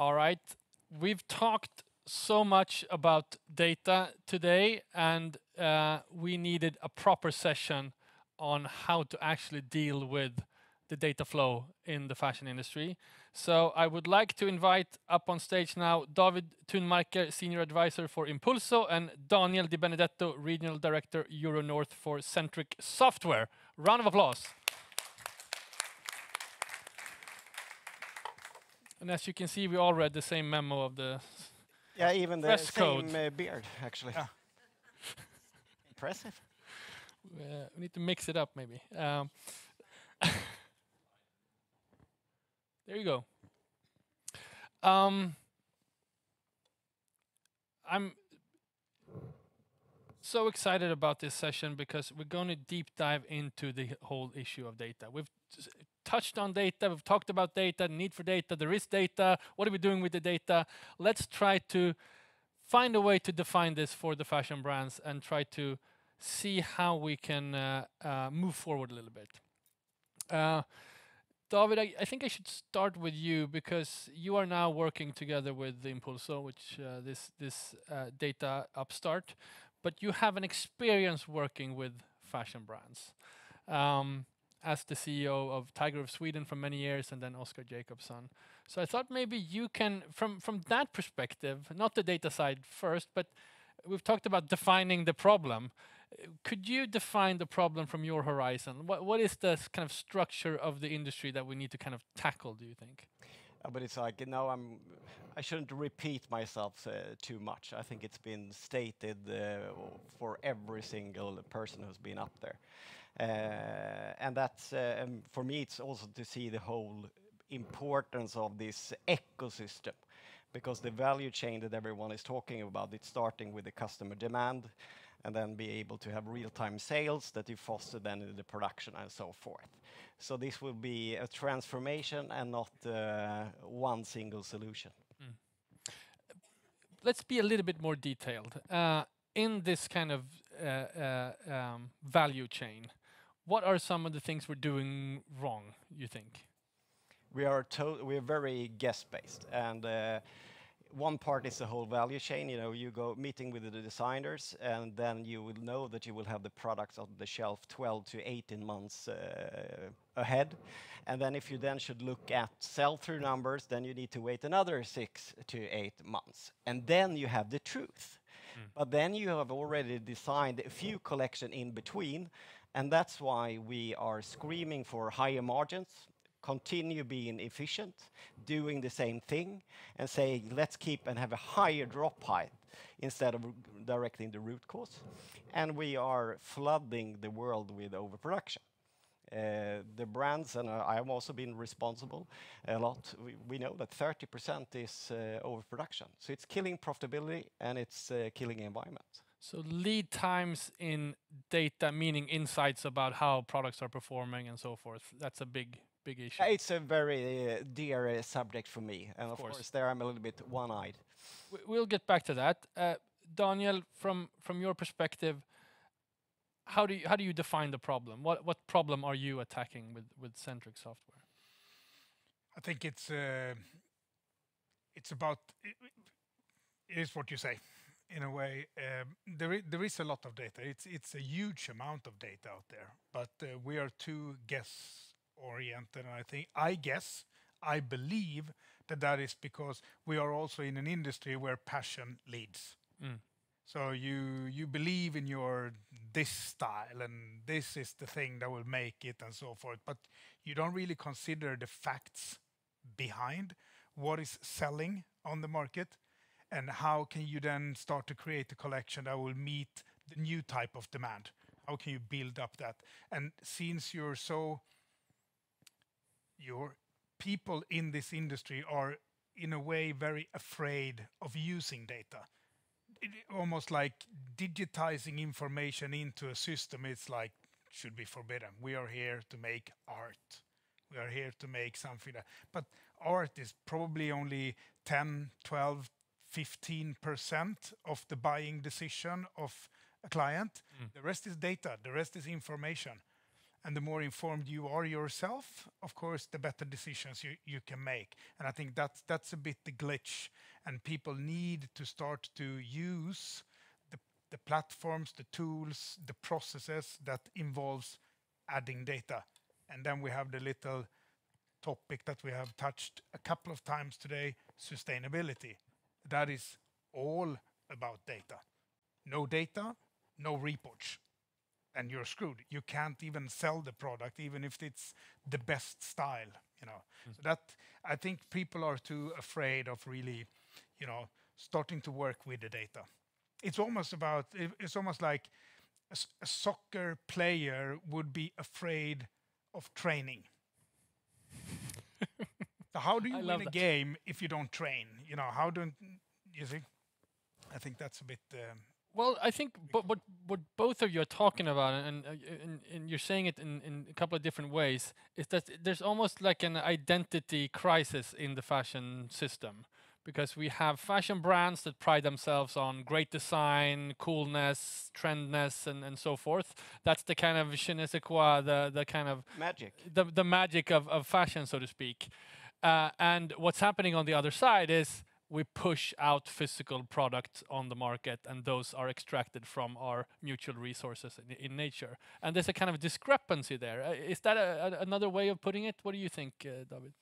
All right. We've talked so much about data today, and uh, we needed a proper session on how to actually deal with the data flow in the fashion industry. So I would like to invite up on stage now David Thunmarker, Senior Advisor for Impulso, and Daniel Di Benedetto, Regional Director, Euronorth for Centric Software. Round of applause. And as you can see, we all read the same memo of the Yeah, even the same beard, actually. Yeah. Impressive. We need to mix it up maybe. Um, There you go. Um, I'm so excited about this session because we're gonna deep dive into the whole issue of data. We've touched on data, we've talked about data, need for data, there is data, what are we doing with the data? Let's try to find a way to define this for the fashion brands and try to see how we can uh, uh, move forward a little bit. Uh, David, I think I should start with you because you are now working together with the Impulso, which this data upstart, but you have an experience working with fashion brands, um, as the CEO of Tiger of Sweden for many years and then Oscar Jacobson. So I thought maybe you can, from from that perspective, not the data side first, but we've talked about defining the problem. Could you define the problem from your horizon? What What is the kind of structure of the industry that we need to kind of tackle, do you think? Uh, but it's like, you know, I'm I shouldn't repeat myself uh, too much. I think it's been stated uh, for every single person who's been up there. Uh, and that's uh, um, for me, it's also to see the whole importance of this ecosystem because the value chain that everyone is talking about, it's starting with the customer demand and then be able to have real-time sales that you foster then in the production and so forth. So this will be a transformation and not uh, one single solution. Mm. Let's be a little bit more detailed. In this kind of um, value chain, what are some of the things we're doing wrong, you think? We are we are very guest-based, and one part is the whole value chain. You know, you go meeting with the designers, and then you will know that you will have the products on the shelf 12 to 18 months ahead. And then if you then should look at sell-through numbers, then you need to wait another six to eight months, and then you have the truth. Mm. But then you have already designed a few collection in between, and that's why we are screaming for higher margins, continue being efficient, doing the same thing, and say, "Let's keep and have a higher drop height," instead of directing the root cause. And we are flooding the world with overproduction. Uh, the brands, and I have also been responsible a lot, we know that 30% is uh, overproduction. So it's killing profitability, and it's uh, killing environment. So lead times in data, meaning insights about how products are performing and so forth, that's a big, big issue. It's a very uh, dear uh, subject for me. Of. Of course, there I'm a little bit one-eyed. We'll get back to that. Uh, Daniel, from from your perspective, how do you how do you define the problem? What what problem are you attacking with Centric Software? I think it's it's about. It is what you say, in a way. Um, there There is a lot of data. It's it's a huge amount of data out there, but uh, we are too guess-oriented, and I think, I guess, I believe that that is because we are also in an industry where passion leads. Mm. So you you believe in your this style, and this is the thing that will make it, and so forth, but you don't really consider the facts behind what is selling on the market, and how can you then start to create a collection that will meet the new type of demand? How can you build up that? And since you're so, your people in this industry are, in a way, very afraid of using data, almost like digitizing information into a system, it's like should be forbidden. We are here to make art. We are here to make something that. But art is probably only 10%, 12%, 15% of the buying decision of a client. Mm. The rest is data, the rest is information. and the more informed you are yourself, of course, the better decisions you, you can make. And I think that's that's a bit the glitch, and people need to start to use the, the platforms, the tools, the processes that involves adding data. And then we have the little topic that we have touched a couple of times today, sustainability. That is all about data. No data, no reports and you're screwed. You can't even sell the product, even if it's the best style. You know, mm. so that I think people are too afraid of really, you know, starting to work with the data. It's almost about. It's almost like a, a soccer player would be afraid of training. So how do you win a that. game if you don't train? You know, how don't you see? I think that's a bit um, well, I think but what what both of you are talking about, and and, and, and you're saying it in, in a couple of different ways, is that there's almost like an identity crisis in the fashion system, because we have fashion brands that pride themselves on great design, coolness, trendness, and, and so forth. That's the kind of je ne sais quoi, the the kind of magic, the the magic of of fashion, so to speak. Uh, and what's happening on the other side is we push out physical products on the market and those are extracted from our mutual resources in, nature. And there's a kind of discrepancy there. Uh, that a, a, another way of putting it? What do you think, uh, David?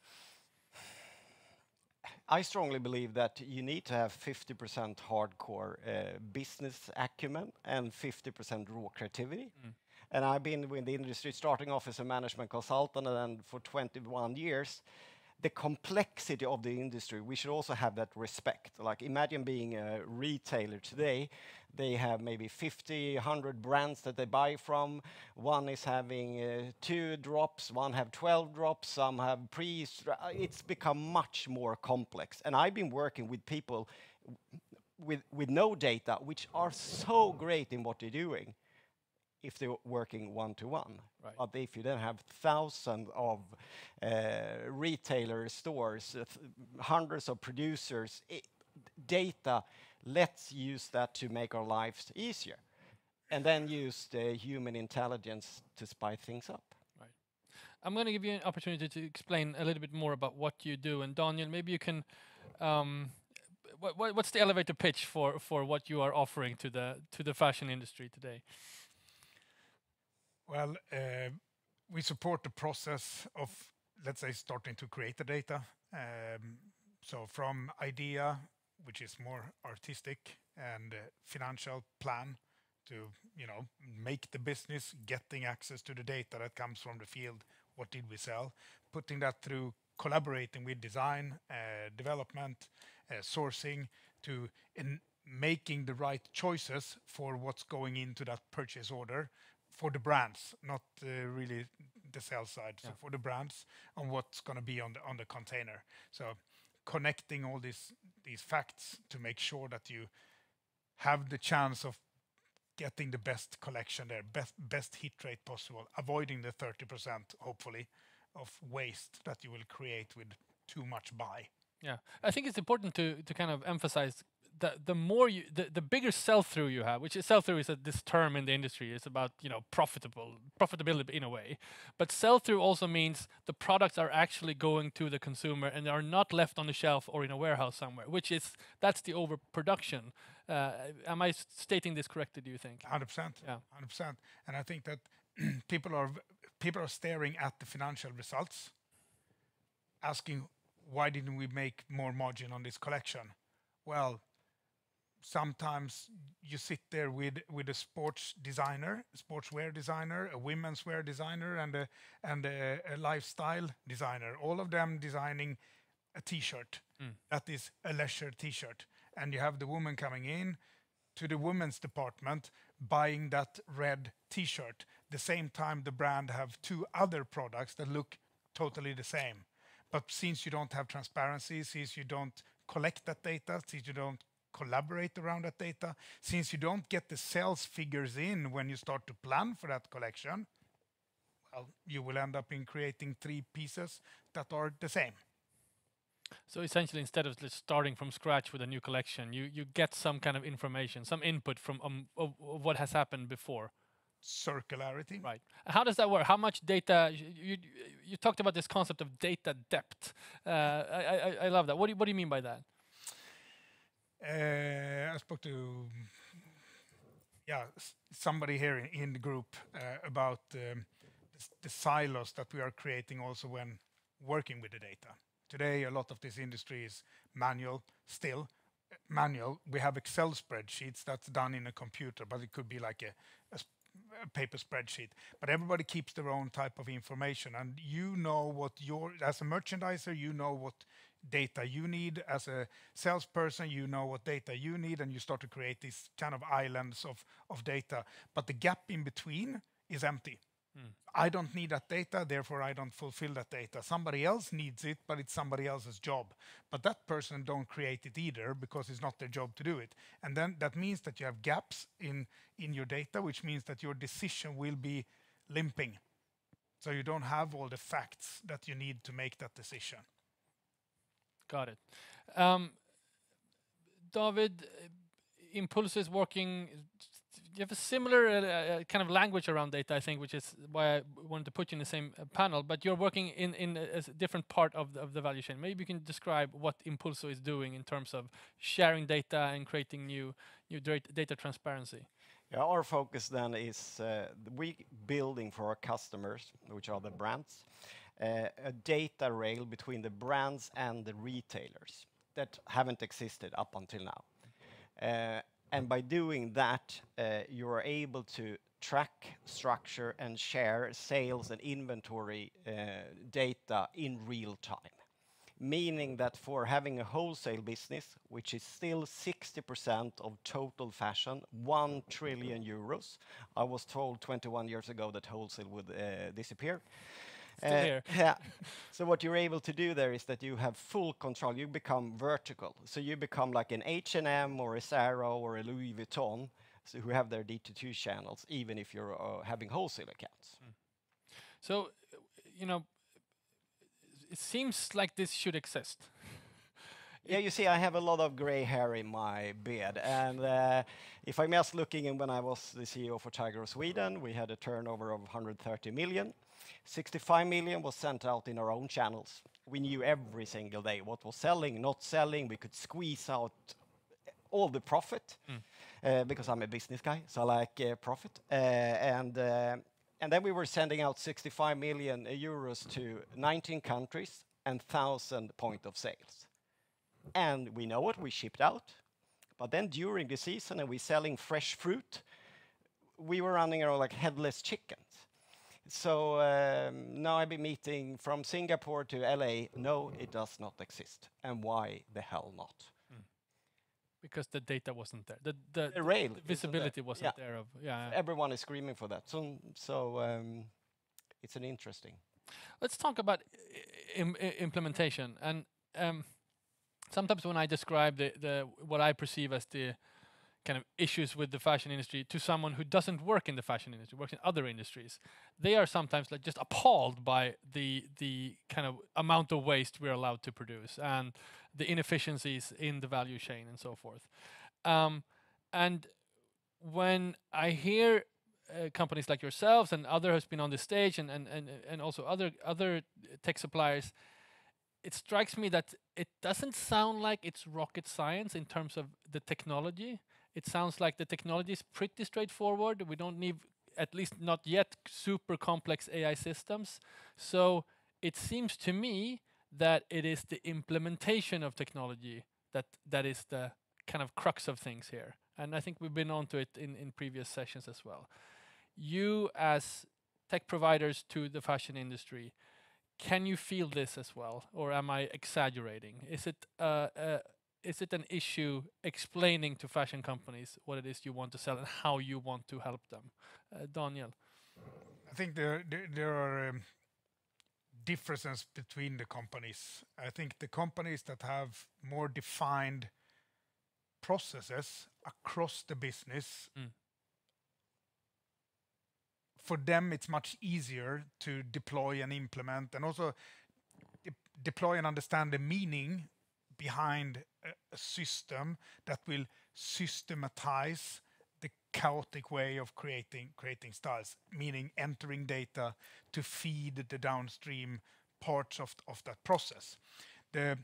I strongly believe that you need to have 50% hardcore business acumen and 50% raw creativity. Mm. And I've been in the industry starting off as a management consultant and then for 21 years the complexity of the industry, we should also have that respect. Like imagine being a retailer today, they have maybe 50, 100 brands that they buy from. One is having uh, two drops, one have 12 drops, some have pre. It's become much more complex. And I've been working with people with, with no data, which are so great in what they're doing if they're working one-to-one. Right. But if you then have thousands of uh, retailer stores, uh, hundreds of producers, data, let's use that to make our lives easier. And then use the human intelligence to spy things up. Right. I'm going to give you an opportunity to explain a little bit more about what you do. And Daniel, maybe you can um, what, what's the elevator pitch for for what you are offering to the to the fashion industry today? Well, uh, we support the process of, let's say, starting to create the data. Um, so from idea, which is more artistic and uh, financial plan to, you know, make the business, getting access to the data that comes from the field. What did we sell? Putting that through collaborating with design, uh, development, sourcing to in making the right choices for what's going into that purchase order for the brands, not uh, really the sales side. So for the brands on what's gonna be on the on the container. So connecting all these these facts to make sure that you have the chance of getting the best collection there, best best hit rate possible, avoiding the 30%, hopefully, of waste that you will create with too much buy. Yeah. I think it's important to to kind of emphasize the the more you the, the bigger sell through you have, which is sell through is a, this term in the industry is about you know profitable profitability in a way, but sell through also means the products are actually going to the consumer and are not left on the shelf or in a warehouse somewhere, which is that's the overproduction. Uh, am I stating this correctly? Do you think? Hundred percent. Yeah, hundred percent. And I think that people are people are staring at the financial results, asking why didn't we make more margin on this collection? Well, sometimes you sit there with with a sports designer, sportswear designer, a women's wear designer, and a and a, a lifestyle designer. All of them designing a T-shirt mm. that is a leisure T-shirt, and you have the woman coming in to the women's department buying that red T-shirt. The same time, the brand have two other products that look totally the same. But since you don't have transparency, since you don't collect that data, since you don't collaborate around that data. Since you don't get the sales figures in when you start to plan for that collection, well, you will end up in creating three pieces that are the same. So essentially, instead of just starting from scratch with a new collection, you, you get some kind of information, some input from um, of, of what has happened before. circularity. Right. How does that work? How much data? You, you, you talked about this concept of data depth. Uh, I, I, I love that. What do, you, what do you mean by that? Uh, I spoke to yeah somebody here in, in the group uh, about um, the, silos that we are creating also when working with the data. Today, a lot of this industry is manual still. Manual. We have Excel spreadsheets that's done in a computer, but it could be like a, a a paper spreadsheet, but everybody keeps their own type of information. And you know what your, as a merchandiser, you know what data you need. As a salesperson, you know what data you need, and you start to create these kind of islands of, of data. But the gap in between is empty. Mm. I don't need that data, therefore I don't fulfill that data. Somebody else needs it, but it's somebody else's job. But that person don't create it either because it's not their job to do it. And then that means that you have gaps in, in your data, which means that your decision will be limping. So you don't have all the facts that you need to make that decision. Got it. Um, David, Impulso is working you have a similar uh, uh, kind of language around data, I think, which is why I wanted to put you in the same uh, panel. But you're working in a, different part of the, of the value chain. Maybe you can describe what Impulso is doing in terms of sharing data and creating new new data transparency. Yeah, our focus then is we building for our customers, which are the brands, a data rail between the brands and the retailers that haven't existed up until now. Uh, and by doing that, uh, you are able to track, structure, and share sales and inventory uh, data in real time. Meaning that for having a wholesale business, which is still 60% of total fashion, 1 trillion euros. I was told 21 years ago that wholesale would uh, disappear. Uh, yeah. So what you're able to do there is that you have full control. You become vertical. So you become like an H&M or a Zara or a Louis Vuitton, so who have their D2C channels, even if you're uh, having wholesale accounts. Mm. So, you know, it seems like this should exist. Yeah, you see, I have a lot of gray hair in my beard. And uh, if I'm just looking in when I was the CEO for Tiger of Sweden, we had a turnover of 130 million. 65 million was sent out in our own channels. We knew every single day what was selling, not selling. We could squeeze out all the profit mm. uh, because I'm a business guy, so I like uh, profit. Uh, and and then we were sending out 65 million euros to 19 countries and 1,000 point of sales. And we know what we shipped out. But then during the season, and we're selling fresh fruit, we were running around like headless chickens. So um, now I've been meeting from Singapore to LA. No, it does not exist. And why the hell not? Mm. Because the data wasn't there. The, the, the rail the visibility wasn't yeah. there. Of yeah. Everyone is screaming for that. So so um, it's an interesting. Let's talk about Im implementation. And um, sometimes when I describe the, the what I perceive as the kind of issues with the fashion industry to someone who doesn't work in the fashion industry, works in other industries, they are sometimes like just appalled by the the kind of amount of waste we're allowed to produce and the inefficiencies in the value chain and so forth. Um, and when I hear uh, companies like yourselves and other has been on the stage and, and, and, and also other other tech suppliers, it strikes me that it doesn't sound like it's rocket science in terms of the technology. It sounds like the technology is pretty straightforward. We don't need, at least not yet, super complex AI systems. So it seems to me that it is the implementation of technology that that is the kind of crux of things here. And I think we've been on to it in, in previous sessions as well. You as tech providers to the fashion industry, can you feel this as well, or am I exaggerating? Is it uh, uh, is it an issue explaining to fashion companies what it is you want to sell and how you want to help them? Uh, Daniel. I think there there, there are um, differences between the companies. I think the companies that have more defined processes across the business mm. for them it's much easier to deploy and implement and also de deploy and understand the meaning behind a, system that will systematize the chaotic way of creating creating styles, meaning entering data to feed the downstream parts of, of that process. The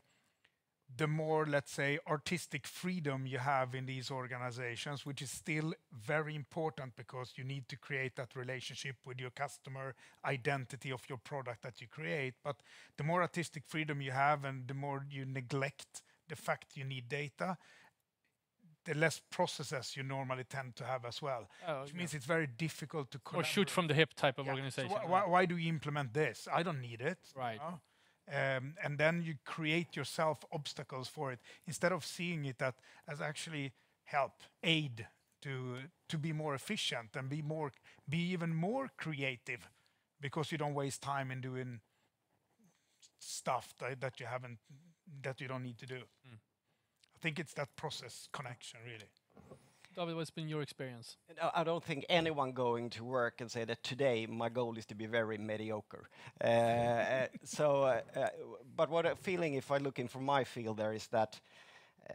the more, let's say, artistic freedom you have in these organizations, which is still very important because you need to create that relationship with your customer, identity of your product that you create. But the more artistic freedom you have and the more you neglect the fact you need data, the less processes you normally tend to have as well. Oh, which yeah. means it's very difficult to or shoot from the hip type of Yeah. So organization. wh- why, why do you implement this? I don't need it. you Right. know? Um, and then you create yourself obstacles for it instead of seeing it that as actually help, aid to to be more efficient and be more be even more creative because you don't waste time in doing stuff that, that you haven't that you don't need to do. Mm. I think it's that process connection really. David, what's been your experience? No, I don't think anyone going to work and say that today my goal is to be very mediocre. Uh, uh, so, uh, uh, but what I'm feeling if I look in from my field there is that uh,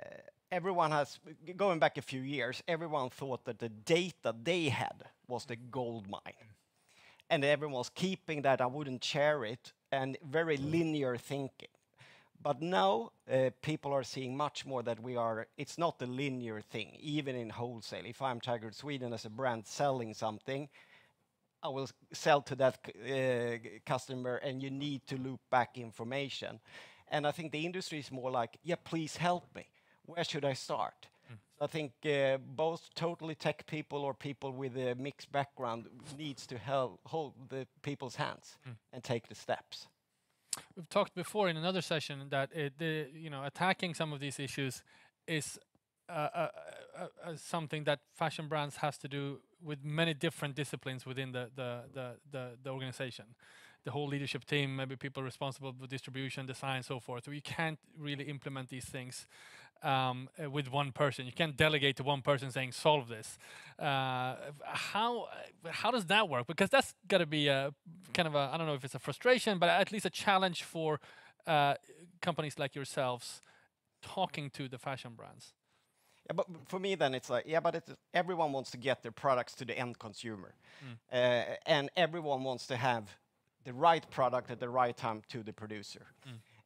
everyone has, going back a few years, everyone thought that the data they had was the gold mine. And everyone was keeping that, I wouldn't share it, and very linear thinking. But now uh, people are seeing much more that we are, it's not a linear thing, even in wholesale. If I'm Tiger Sweden as a brand selling something, I will sell to that uh, customer and you need to loop back information. And I think the industry is more like, yeah, please help me. Where should I start? So I think uh, both totally tech people or people with a mixed background needs to help hold the people's hands and take the steps. We've talked before in another session that it, the you know attacking some of these issues is uh, uh, uh, uh, something that fashion brands has to do with many different disciplines within the the, the the the organization. The whole leadership team, maybe people responsible for distribution, design, so forth. So You can't really implement these things um, uh, with one person. You can't delegate to one person saying solve this. Uh, how how does that work? Because that's got to be a kind of a I don't know if it's a frustration, but at least a challenge for uh, companies like yourselves talking to the fashion brands. Yeah, but for me, then it's like, yeah, but it's, everyone wants to get their products to the end consumer, uh, and everyone wants to have the right product at the right time to the producer.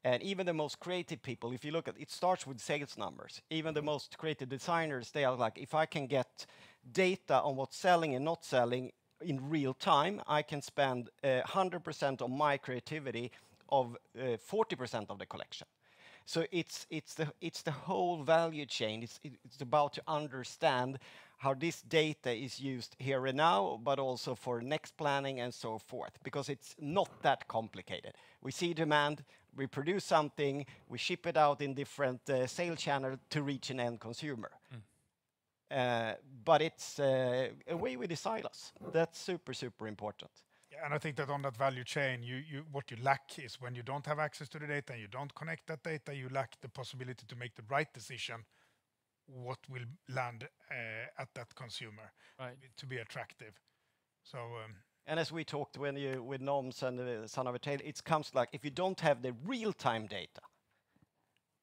And even the most creative people, if you look at it, starts with sales numbers. Even the most creative designers, they are like, if I can get data on what's selling and not selling in real time, I can spend uh, 100% of my creativity of uh, 40% of the collection. So it's it's the it's the whole value chain. It's it- it's about to understand how this data is used here and now, but also for next planning and so forth, because it's not that complicated. We see demand, we produce something, we ship it out in different uh, sales channels to reach an end consumer. Uh, but it's uh, away with the silos. That's super super important. Yeah, and I think that on that value chain, you, you what you lack is when you don't have access to the data and you don't connect that data, you lack the possibility to make the right decision. What will land uh, at that consumer Right. to be attractive? So um, And as we talked when you with Noms and uh, Son of a Tailor, it comes like if you don't have the real-time data,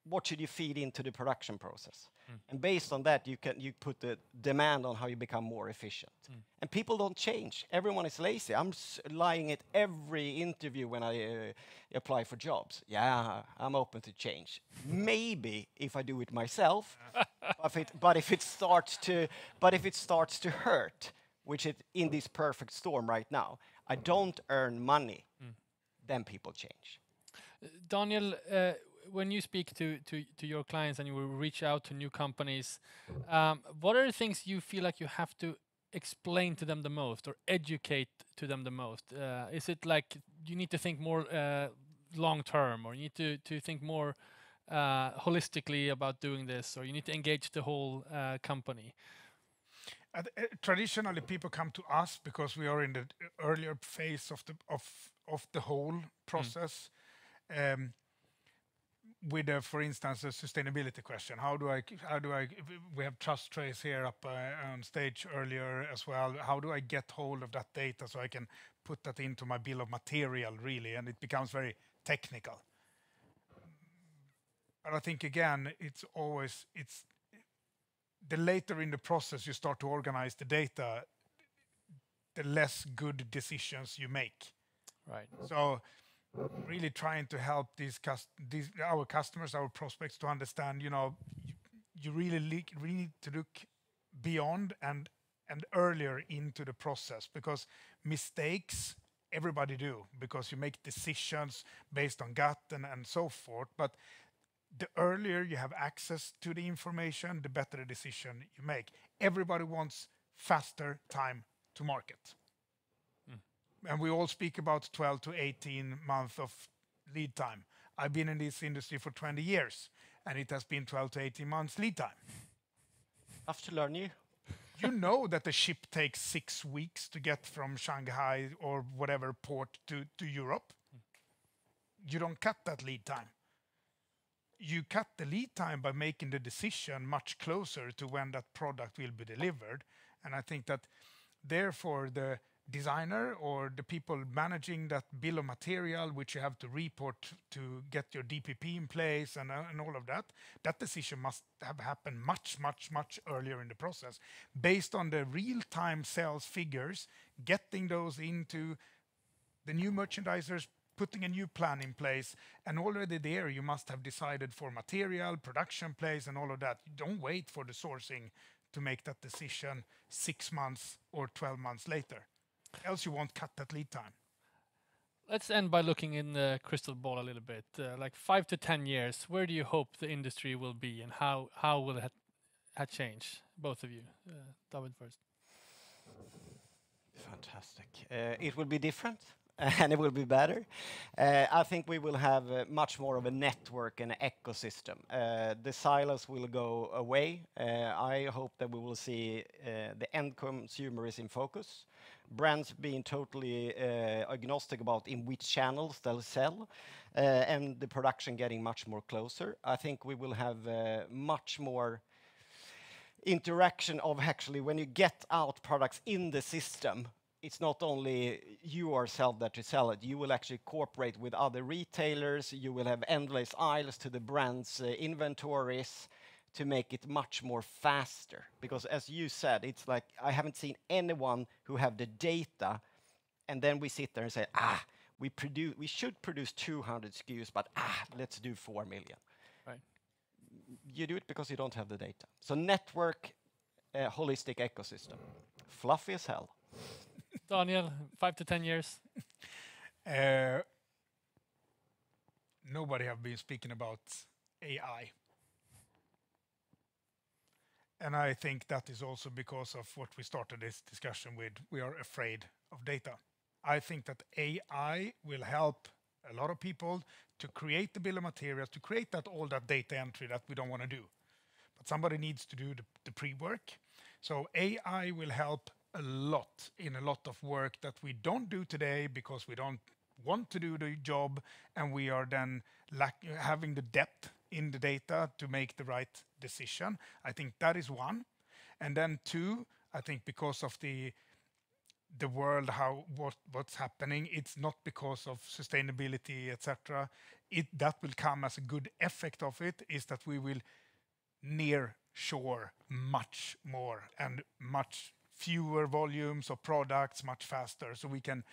what should you feed into the production process? And based on that, you can you put the demand on how you become more efficient. And people don't change. Everyone is lazy. I'm s- lying at every interview when I uh, apply for jobs. Yeah, I'm open to change. Maybe if I do it myself, but if it, but if it starts to but if it starts to hurt, which it in this perfect storm right now, I don't earn money, then people change. Daniel, uh, when you speak to, to, to your clients and you will reach out to new companies, um, what are the things you feel like you have to explain to them the most or educate to them the most? Uh, is it like you need to think more uh, long term or you need to, to think more uh, holistically about doing this or you need to engage the whole uh, company? uh, traditionally, people come to us because we are in the earlier phase of the of of the whole process. Um, with, a, for instance, a sustainability question. How do I? How do I? We have TrusTrace here up uh, on stage earlier as well. How do I get hold of that data so I can put that into my bill of material really, and it becomes very technical. But I think again, it's always it's the later in the process you start to organize the data, the less good decisions you make. Right. So really trying to help these, these our customers, our prospects to understand, you know, you, you really, really need to look beyond and and earlier into the process because mistakes everybody do because you make decisions based on gut and, and so forth. But the earlier you have access to the information, the better the decision you make. Everybody wants faster time to market. And we all speak about 12 to 18 months of lead time. I've been in this industry for 20 years, and it has been 12 to 18 months lead time. Have to learn you. you know that the ship takes six weeks to get from Shanghai or whatever port to, to Europe. You don't cut that lead time. You cut the lead time by making the decision much closer to when that product will be delivered. And I think that therefore the designer or the people managing that bill of material, which you have to report to get your DPP in place and, uh, and all of that, that decision must have happened much, much, much earlier in the process. Based on the real-time sales figures, getting those into the new merchandisers, putting a new plan in place, and already there you must have decided for material, production place, and all of that. You don't wait for the sourcing to make that decision six months or 12 months later. Else you won't cut that lead time. Let's end by looking in the crystal ball a little bit. Uh, like five to ten years, where do you hope the industry will be, and how how will it ha ha change? Both of you, uh, David first. Fantastic. Uh, it will be different. and it will be better. Uh, I think we will have uh, much more of a network and ecosystem. Uh, the silos will go away. I hope that we will see the end consumer is in focus brands being totally agnostic about in which channels they'll sell, and the production getting much more closer. I think we will have much more interaction of actually when you get out products in the system, it's not only you yourself that you sell it, you will actually cooperate with other retailers, you will have endless aisles to the brand's inventories, to make it much more faster. Because as you said, it's like I haven't seen anyone who have the data, and then we sit there and say, ah, we produce, we should produce 200 SKUs, but ah, let's do 4 million. Right. You do it because you don't have the data. So network, uh, holistic ecosystem, fluffy as hell. Daniel, five to 10 years? Uh, nobody have been speaking about AI and I think that is also because of what we started this discussion with. We are afraid of data. I think that AI will help a lot of people to create the bill of materials, to create that all that data entry that we don't want to do. But somebody needs to do the, the pre-work. So AI will help a lot in a lot of work that we don't do today because we don't want to do the job and we are then having the depth in the data to make the right decision. I think that is one. And then two, I think because of the the world, how what what's happening, it's not because of sustainability, etc. It that will come as a good effect of it is that we will near shore much more and much fewer volumes of products much faster, so we can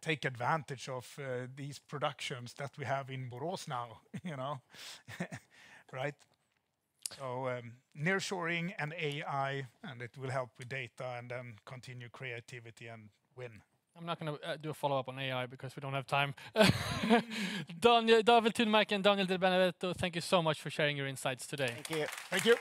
take advantage of uh, these productions that we have in Borås now, you know, right? So um, nearshoring and AI, and it will help with data and then continue creativity and win. I'm not going to uh, do a follow-up on AI because we don't have time. Daniel, David Thunmark and Daniel Del Benedetto, thank you so much for sharing your insights today. Thank you. Thank you.